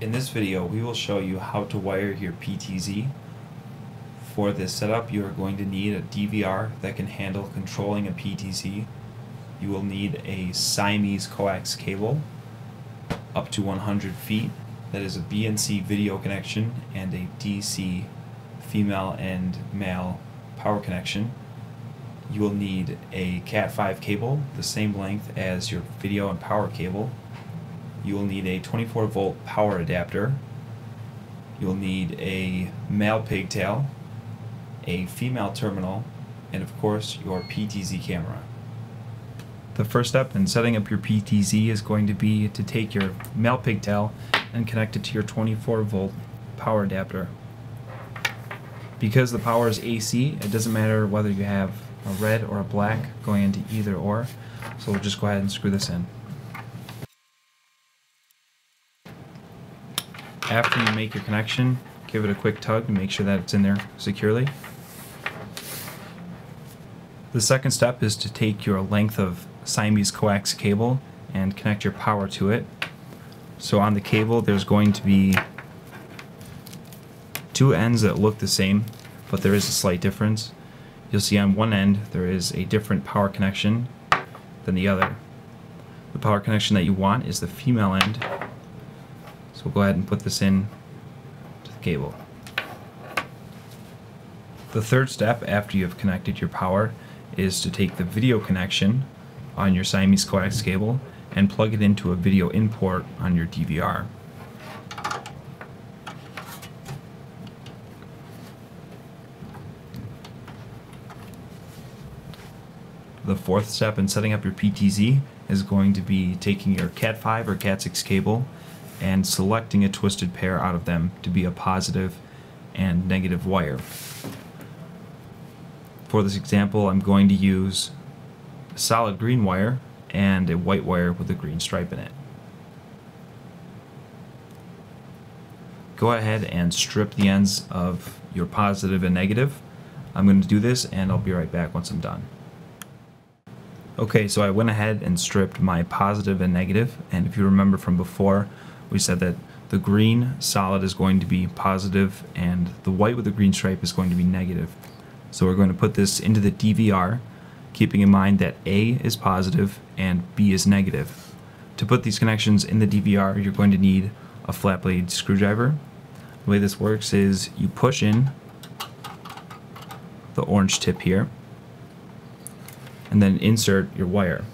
In this video, we will show you how to wire your PTZ. For this setup, you are going to need a DVR that can handle controlling a PTZ. You will need a Siamese coax cable up to 100 feet. That is a BNC video connection and a DC female and male power connection. You will need a Cat5 cable, the same length as your video and power cable you will need a 24 volt power adapter. You'll need a male pigtail, a female terminal, and of course your PTZ camera. The first step in setting up your PTZ is going to be to take your male pigtail and connect it to your 24 volt power adapter. Because the power is AC, it doesn't matter whether you have a red or a black going into either or, so we'll just go ahead and screw this in. After you make your connection, give it a quick tug to make sure that it's in there securely. The second step is to take your length of Siamese coax cable and connect your power to it. So on the cable there's going to be two ends that look the same, but there is a slight difference. You'll see on one end there is a different power connection than the other. The power connection that you want is the female end, so we'll go ahead and put this in to the cable. The third step after you have connected your power is to take the video connection on your Siamese coax cable and plug it into a video import on your DVR. The fourth step in setting up your PTZ is going to be taking your Cat5 or Cat6 cable and selecting a twisted pair out of them to be a positive and negative wire. For this example, I'm going to use a solid green wire and a white wire with a green stripe in it. Go ahead and strip the ends of your positive and negative. I'm going to do this and I'll be right back once I'm done. Okay, so I went ahead and stripped my positive and negative, and if you remember from before, we said that the green solid is going to be positive and the white with the green stripe is going to be negative. So we're going to put this into the DVR, keeping in mind that A is positive and B is negative. To put these connections in the DVR, you're going to need a flat blade screwdriver. The way this works is you push in the orange tip here, and then insert your wire.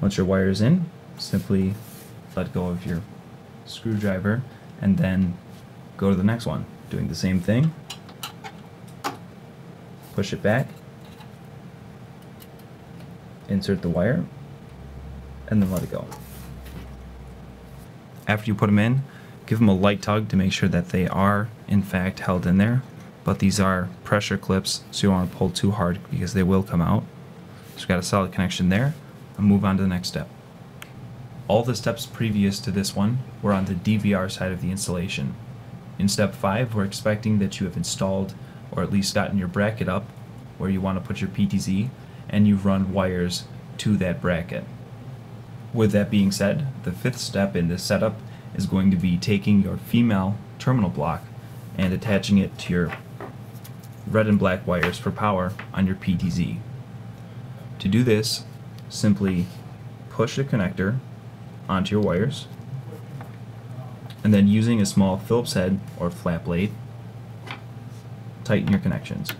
Once your wire is in, simply let go of your screwdriver and then go to the next one. Doing the same thing. Push it back. Insert the wire. And then let it go. After you put them in give them a light tug to make sure that they are in fact held in there. But these are pressure clips so you don't want to pull too hard because they will come out. So we've got a solid connection there. And move on to the next step all the steps previous to this one were on the DVR side of the installation. In step 5, we're expecting that you have installed or at least gotten your bracket up where you want to put your PTZ and you've run wires to that bracket. With that being said, the fifth step in this setup is going to be taking your female terminal block and attaching it to your red and black wires for power on your PTZ. To do this, simply push the connector onto your wires and then using a small Phillips head or flat blade tighten your connections.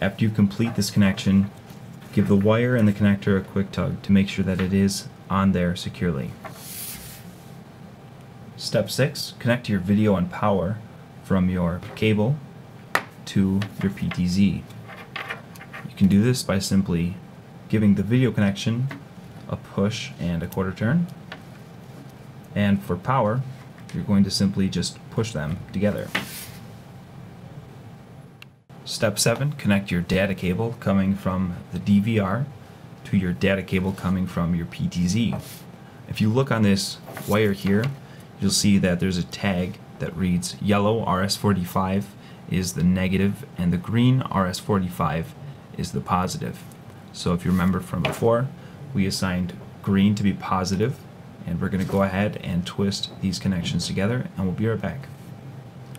After you complete this connection, give the wire and the connector a quick tug to make sure that it is on there securely. Step 6. Connect your video and power from your cable to your PTZ. You can do this by simply giving the video connection a push and a quarter turn. And for power, you're going to simply just push them together. Step 7, connect your data cable coming from the DVR to your data cable coming from your PTZ. If you look on this wire here, you'll see that there's a tag that reads yellow RS485 is the negative and the green RS485 is the positive. So if you remember from before, we assigned green to be positive, and we're going to go ahead and twist these connections together, and we'll be right back.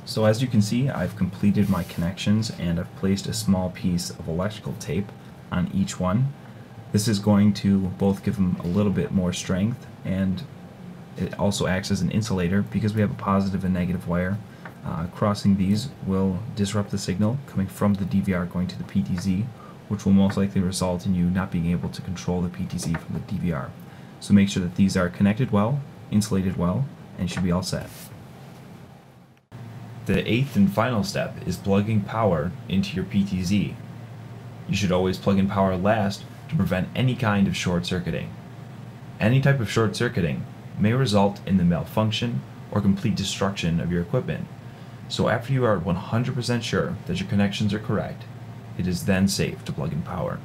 So as you can see, I've completed my connections and I've placed a small piece of electrical tape on each one. This is going to both give them a little bit more strength and it also acts as an insulator because we have a positive and negative wire. Uh, crossing these will disrupt the signal coming from the DVR going to the PTZ, which will most likely result in you not being able to control the PTZ from the DVR. So make sure that these are connected well, insulated well, and should be all set. The eighth and final step is plugging power into your PTZ. You should always plug in power last to prevent any kind of short circuiting. Any type of short circuiting may result in the malfunction or complete destruction of your equipment. So after you are 100% sure that your connections are correct, it is then safe to plug in power.